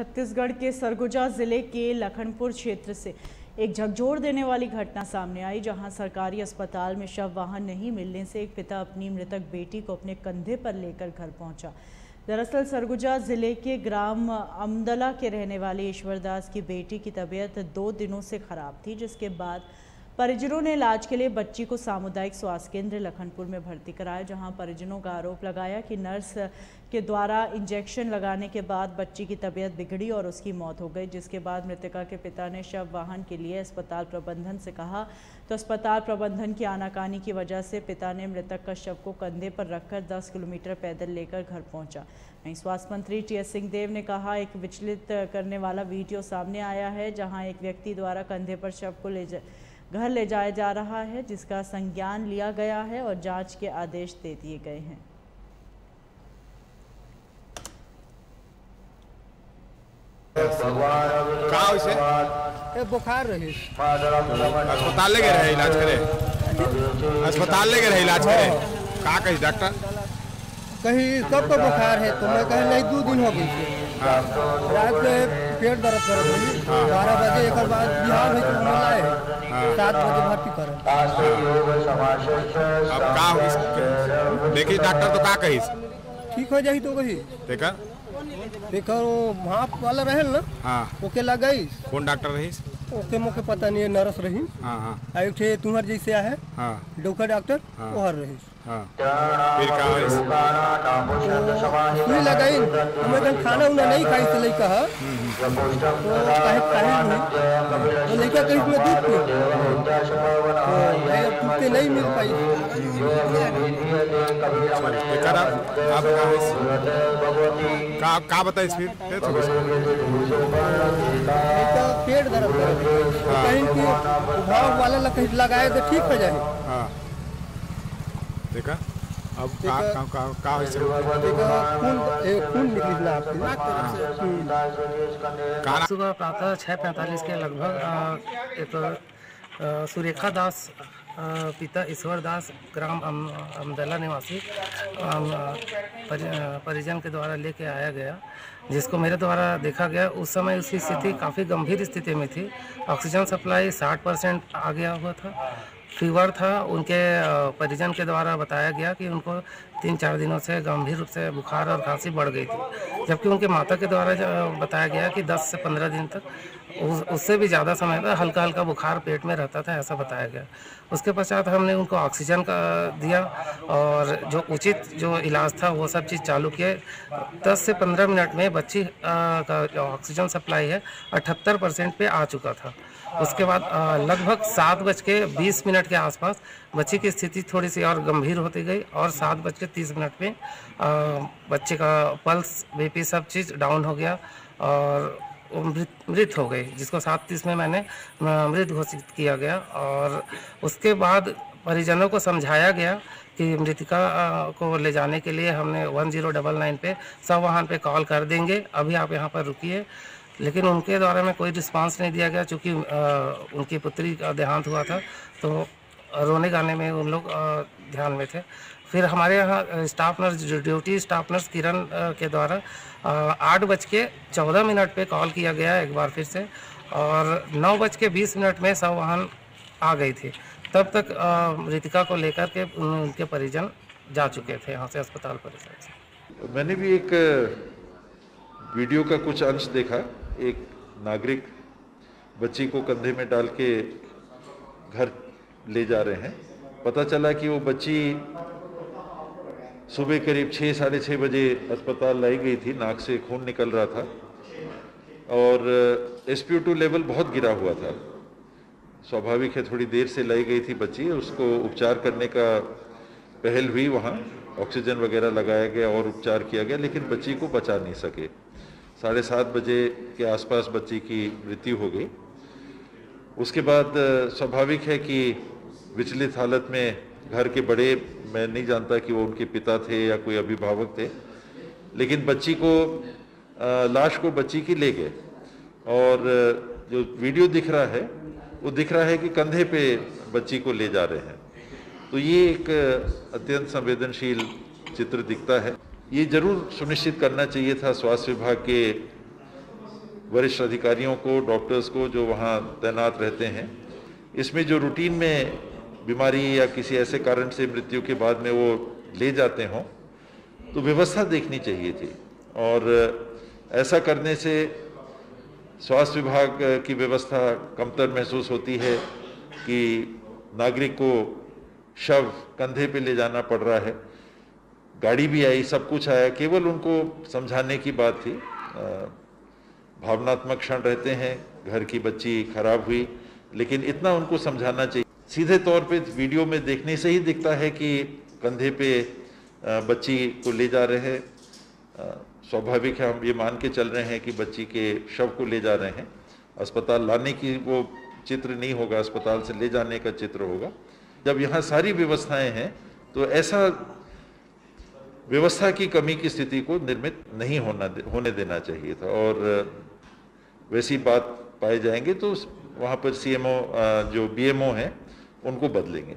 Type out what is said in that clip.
छत्तीसगढ़ के सरगुजा ज़िले के लखनपुर क्षेत्र से एक झकझोर देने वाली घटना सामने आई, जहाँ सरकारी अस्पताल में शव वाहन नहीं मिलने से एक पिता अपनी मृतक बेटी को अपने कंधे पर लेकर घर पहुँचा। दरअसल सरगुजा ज़िले के ग्राम अमदला के रहने वाले ईश्वरदास की बेटी की तबीयत दो दिनों से खराब थी, जिसके बाद परिजनों ने इलाज के लिए बच्ची को सामुदायिक स्वास्थ्य केंद्र लखनपुर में भर्ती कराया, जहाँ परिजनों का आरोप लगाया कि नर्स के द्वारा इंजेक्शन लगाने के बाद बच्ची की तबीयत बिगड़ी और उसकी मौत हो गई, जिसके बाद मृतका के पिता ने शव वाहन के लिए अस्पताल प्रबंधन से कहा। तो अस्पताल प्रबंधन की आनाकानी की वजह से पिता ने मृतक का शव को कंधे पर रखकर 10 किलोमीटर पैदल लेकर घर पहुँचा। वहीं स्वास्थ्य मंत्री टी एस सिंहदेव ने कहा, एक विचलित करने वाला वीडियो सामने आया है, जहाँ एक व्यक्ति द्वारा कंधे पर शव को ले घर ले जाया जा रहा है जिसका संज्ञान लिया गया है और जाँच के आदेश दे दिए गए हैं। बुखार रही अस्पताल लेके रहे इलाज करे। अस्पताल लेके रहे इलाज करे। का कही डॉक्टर? कहीं कब को बुखार है तो मैं कहीं नहीं दो दिन हो गई रात में पेट दर्द कर रही बारह बजे एक बाद बिहार है। तो लाए सात बजे भर्ती कर अब का हो देखी डॉक्टर तो का कही? ठीक हो जाही तो कही। देखा? देखो वो भाप वाला रहे ना हाँ। ओके लगाई कौन डॉक्टर रही? ओके मोके पता नहीं है नर्स रही। हाँ हाँ। एक तुम्हार जैसे है। हाँ। डॉक्टर डॉक्टर हाँ। ओहर रही। हाँ लगाई। मैं कहीं खाना उना नहीं खाई से लड़का है। तो काहे नहीं तो लड़का कहीं में दूध पी तो दूध के नहीं मिल पाई। आप आप का? का का बताइस फिर पेट दर्द कहीं की भाव वाला ला- कहीं लगाए तो ठीक हो जाए। हाँ। देखा? अब का का का का खून निकली। आपके ना- सुबह प्रातः छः पैंतालीस के लगभग एक सुरेखा दास पिता ईश्वर दास ग्राम अम, अमदला निवासी परि, परिजन के द्वारा लेके आया गया जिसको मेरे द्वारा देखा गया। उस समय उसकी स्थिति काफ़ी गंभीर स्थिति में थी। ऑक्सीजन सप्लाई 60 परसेंट आ गया हुआ था। फीवर था उनके परिजन के द्वारा बताया गया कि उनको तीन चार दिनों से गंभीर रूप से बुखार और खांसी बढ़ गई थी। जबकि उनके माता के द्वारा बताया गया कि 10 से 15 दिन तक उस, उससे भी ज़्यादा समय तक हल्का हल्का बुखार पेट में रहता था ऐसा बताया गया। उसके पश्चात हमने उनको ऑक्सीजन का दिया और जो उचित जो इलाज था वो सब चीज़ चालू किए। 10 से 15 मिनट में बच्ची का जो ऑक्सीजन सप्लाई है अठहत्तर परसेंट पे आ चुका था। उसके बाद लगभग सात बज के बीस मिनट के आसपास बच्ची की स्थिति थोड़ी सी और गंभीर होती गई और सात बज के तीस मिनट में बच्चे का पल्स, बीपी सब चीज़ डाउन हो गया और मृत मृत हो गई, जिसको सात तीस में मैंने मृत घोषित किया गया और उसके बाद परिजनों को समझाया गया कि मृतिका को ले जाने के लिए हमने वन ज़ीरो डबल नाइन पर सब वाहन पर कॉल कर देंगे। अभी आप यहाँ पर रुकिए। लेकिन उनके द्वारा में कोई रिस्पांस नहीं दिया गया अ, उनकी पुत्री का देहांत हुआ था तो रोने गाने में उन लोग ध्यान में थे। फिर हमारे यहाँ staff nurse duty staff nurse Kiran के द्वारा आठ बज के चौदह मिनट पे कॉल किया गया एक बार फिर से और नौ बज के बीस मिनट में सब वाहन आ गई थी। तब तक मृतिका को लेकर के उनके परिजन जा चुके थे यहाँ से अस्पताल परिसर से मैंने भी एक वीडियो का कुछ अंश देखा। एक नागरिक बच्ची को कंधे में डाल के घर ले जा रहे हैं। पता चला कि वो बच्ची सुबह करीब छः साढ़े छः बजे अस्पताल लाई गई थी, नाक से खून निकल रहा था और एस टू लेवल बहुत गिरा हुआ था। स्वाभाविक है, थोड़ी देर से लाई गई थी बच्ची, उसको उपचार करने का पहल हुई वहाँ, ऑक्सीजन वगैरह लगाया गया और उपचार किया गया, लेकिन बच्ची को बचा नहीं सके। साढ़े सात बजे के आसपास बच्ची की मृत्यु हो गई। उसके बाद स्वाभाविक है कि विचलित हालत में घर के बड़े, मैं नहीं जानता कि वो उनके पिता थे या कोई अभिभावक थे, लेकिन बच्ची को लाश को बच्ची की ले गए। और जो वीडियो दिख रहा है, वो दिख रहा है कि कंधे पे बच्ची को ले जा रहे हैं। तो ये एक अत्यंत संवेदनशील चित्र दिखता है। ये ज़रूर सुनिश्चित करना चाहिए था स्वास्थ्य विभाग के वरिष्ठ अधिकारियों को, डॉक्टर्स को, जो वहाँ तैनात रहते हैं। इसमें जो रूटीन में बीमारी या किसी ऐसे कारण से मृत्यु के बाद में वो ले जाते हों तो व्यवस्था देखनी चाहिए थी। और ऐसा करने से स्वास्थ्य विभाग की व्यवस्था कमतर महसूस होती है कि नागरिक को शव कंधे पे ले जाना पड़ रहा है। गाड़ी भी आई, सब कुछ आया, केवल उनको समझाने की बात थी। भावनात्मक क्षण रहते हैं, घर की बच्ची खराब हुई, लेकिन इतना उनको समझाना चाहिए। सीधे तौर पे वीडियो में देखने से ही दिखता है कि कंधे पे बच्ची को ले जा रहे हैं। स्वाभाविक है, हम ये मान के चल रहे हैं कि बच्ची के शव को ले जा रहे हैं। अस्पताल लाने की वो चित्र नहीं होगा, अस्पताल से ले जाने का चित्र होगा। जब यहाँ सारी व्यवस्थाएँ हैं तो ऐसा व्यवस्था की कमी की स्थिति को निर्मित नहीं होना दे, होने देना चाहिए था। और वैसी बात पाए जाएँगे तो वहाँ पर सीएमओ जो बीएमओ हैं उनको बदलेंगे।